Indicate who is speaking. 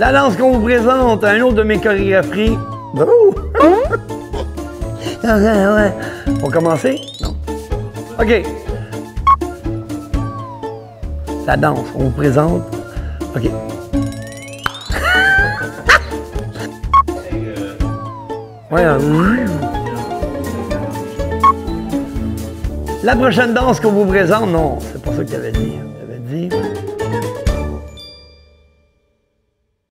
Speaker 1: La danse qu'on vous présente, un autre de mes chorégraphies. Oh! Ah, on va commencer? Non. OK. La danse, on vous présente. OK. Ouais, hein. La prochaine danse qu'on vous présente, non, c'est pas ça qu'il avait dit. Hein. Il avait dit.